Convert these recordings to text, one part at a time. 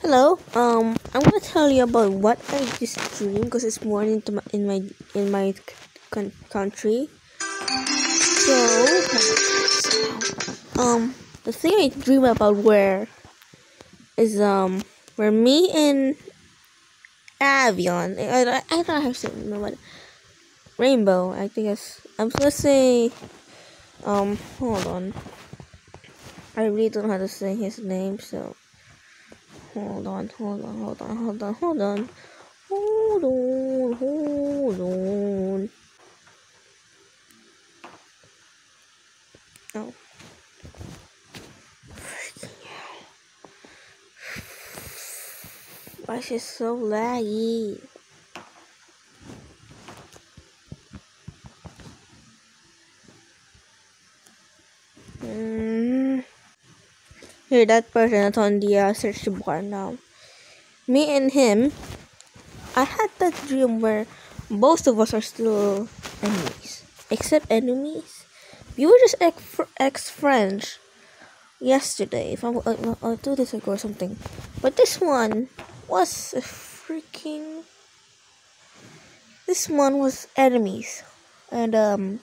Hello. Um, I'm gonna tell you about what I just dreamed because it's morning my, in my in my country. So, um, the thing I dream about where is um where me and Avion. I, I, I don't have to remember. Rainbow. I think it's. I'm gonna say. Um, hold on. I really don't know how to say his name, so. Hold on, hold on, hold on, hold on, hold on. Hold on, hold on. Oh. Why is it so laggy? That person that's on the uh, search bar now. Me and him, I had that dream where both of us are still enemies. Except enemies? We were just ex friends yesterday, if I uh, uh, two days ago or something. But this one was a freaking. This one was enemies, and um,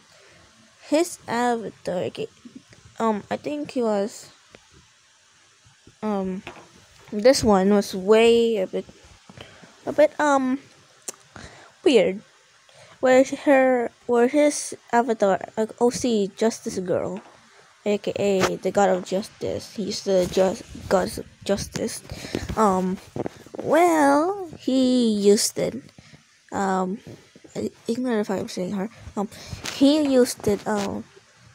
his avatar. Um, I think he was um this one was way a bit a bit um weird. Where her where his avatar like OC Justice Girl aka the god of justice. He's the just god of justice. Um well he used it. Um ignore if I'm saying her. Um he used it um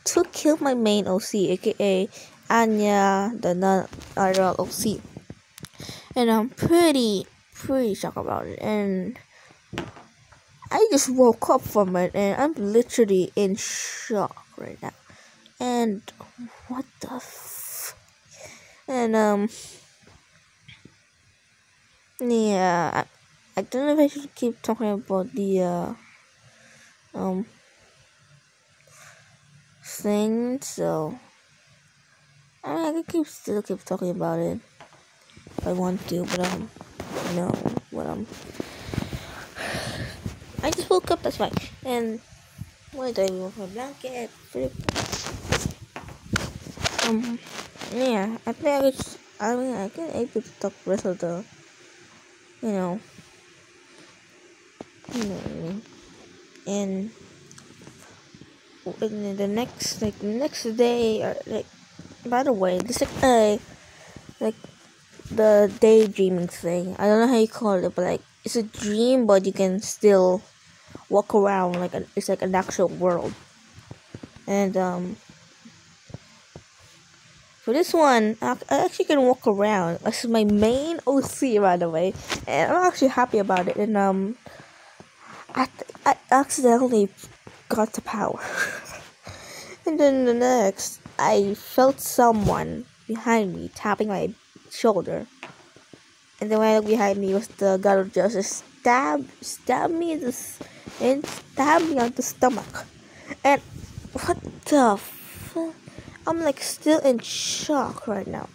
to kill my main OC aka Anya, the non-RL OC. And I'm pretty, pretty shocked about it. And I just woke up from it and I'm literally in shock right now. And what the f- And, um, yeah, I, I don't know if I should keep talking about the, uh, um, thing, so. I could keep still keep talking about it if I want to, but um, no, what um, I just woke up. That's fine. And what do I want my blanket? Flip. Um, yeah, I think I could. I mean, I can able to talk rest of the, you know, you know and. In the next like next day or like by the way, this like uh, like the daydreaming thing. I don't know how you call it, but like it's a dream, but you can still walk around like a, it's like an actual world. And um, for this one, I, I actually can walk around. This is my main OC, by the way, and I'm actually happy about it. And um, I I accidentally got the power. and then the next I felt someone behind me tapping my shoulder. And then when I looked behind me was the god of justice stab stab me in the and stab me on the stomach. And what the fuck? I'm like still in shock right now.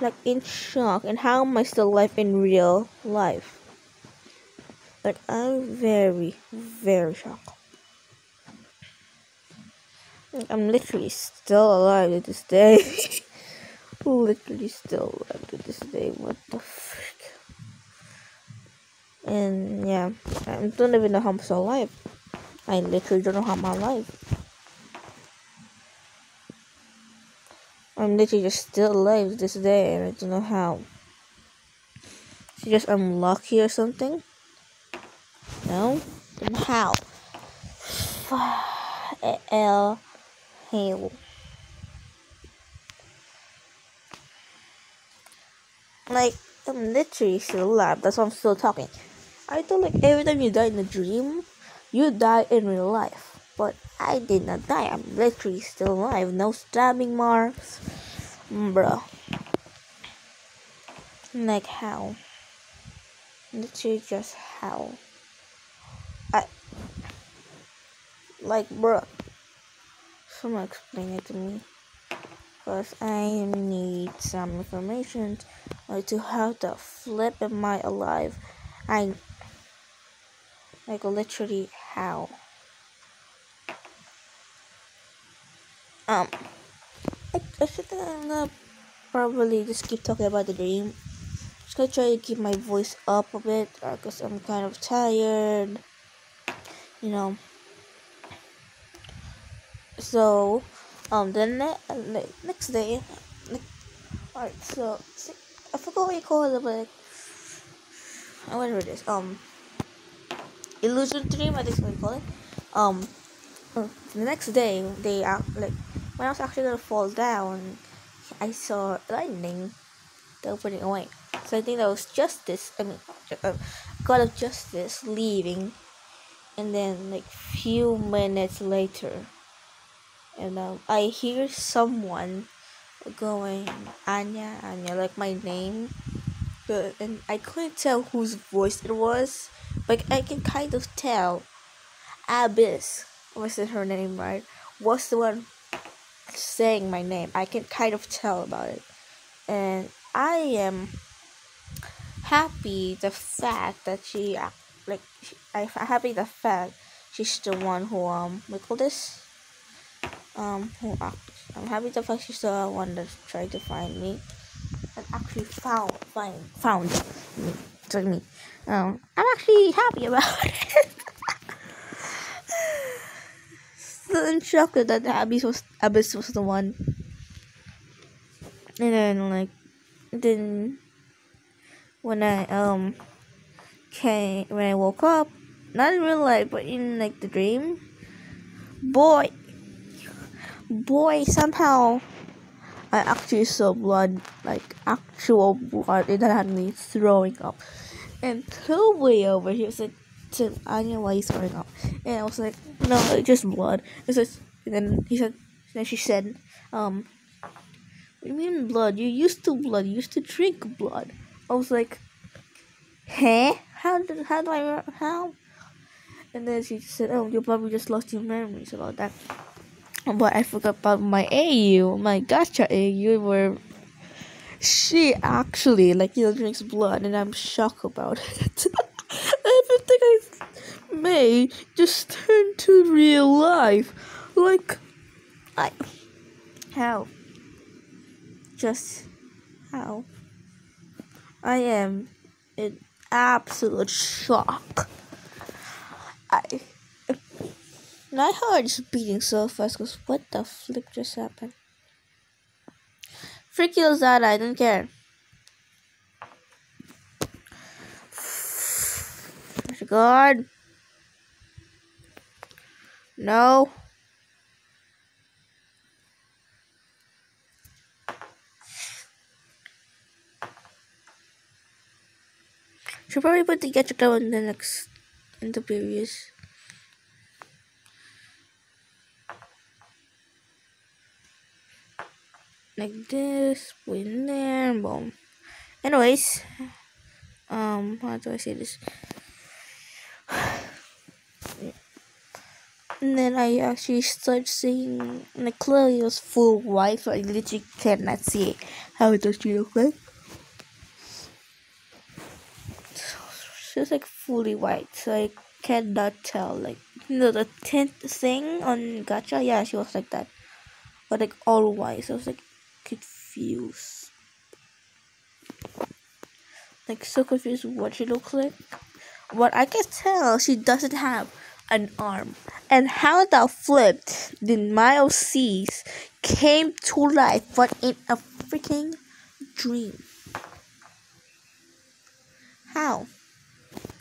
Like in shock. And how am I still alive in real life? Like I'm very, very shocked. I'm literally still alive to this day. literally still alive to this day. What the frick? And yeah, I don't even know how I'm still alive. I literally don't know how I'm alive. I'm literally just still alive to this day and I don't know how. Is just unlucky or something? No? Then how? L hail. Like, I'm literally still alive. That's why I'm still talking. I thought like every time you die in a dream, you die in real life. But I did not die. I'm literally still alive. No stabbing marks. Mm, bruh. Like how? Literally just how? I like bruh. Someone explain it to me. Because I need some information like to how the flip am I alive I like literally how. Um I, I gonna probably just keep talking about the dream. Just gonna try to keep my voice up a bit because uh, I'm kind of tired you know so um the ne- next day alright so I forgot what you call it but I whatever it is um illusion dream I think what you call it. Um the next day they act like when I was actually gonna fall down I saw lightning. Opening away. So I think that was justice I mean uh, God of justice leaving. And then like few minutes later and I hear someone going Anya Anya like my name. But and I couldn't tell whose voice it was but I can kind of tell. Abyss was it her name right? Was the one saying my name. I can kind of tell about it. And I am happy the fact that she like I'm happy the fact she's the one who um we call this um who I'm happy the fact she's the one that tried to find me and actually found find found me. To me. Um I'm actually happy about it. Still in shock that Abyss was Abyss was the one. And then like then when I um came when I woke up not in real life but in like the dream boy boy somehow I actually saw blood like actual blood and had me throwing up. And two way over he was like to Anya why he's throwing up. And I was like no it's just blood. It's just and then he said then she said um you mean blood? You used to blood. You used to drink blood. I was like huh? How did how do I how? And then she said oh you probably just lost your memories about that but I forgot about my AU, my gacha AU, where she actually like you know drinks blood, and I'm shocked about it. Everything I made just turned to real life, like I how just how I am in absolute shock. I my heart is beating so fast because what the flip just happened? Freak you that I don't care. God. No. Should probably put the gadget in the next in the previous. Like this, put in there, boom. Anyways, um, how do I say this? And then I actually started seeing, was full white, so I literally cannot see how it does look like. It's like fully white, so I cannot tell. Like, you know, the tint thing on Gacha, yeah, she was like that. But like all white, so I was like, confused. Like so confused what she looks like. What I can tell, she doesn't have an arm. And how the flip did Miles sees came to life but in a freaking dream. How?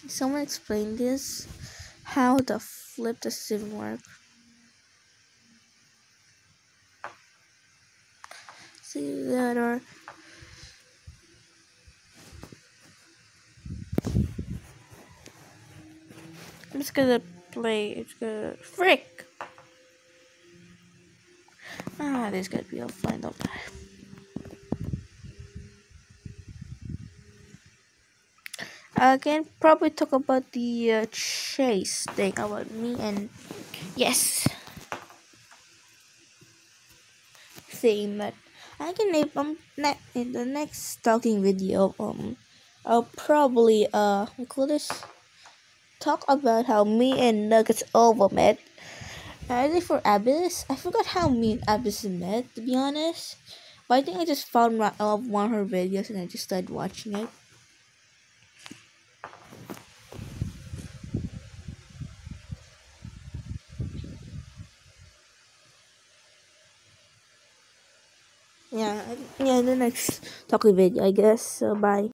Someone explain this? How the flip does even work? See that are I'm just gonna play it's gonna frick ah this gonna be a final time I can probably talk about the uh, chase thing about me and yes. Saying that I can name um ne- in the next talking video um I'll probably uh call this talk about how me and Nuggets over met. I for Abyss, I forgot how me and Abyss met to be honest. But I think I just found uh, one of her videos and I just started watching it. Yeah, yeah, the next talking video, I guess. So bye.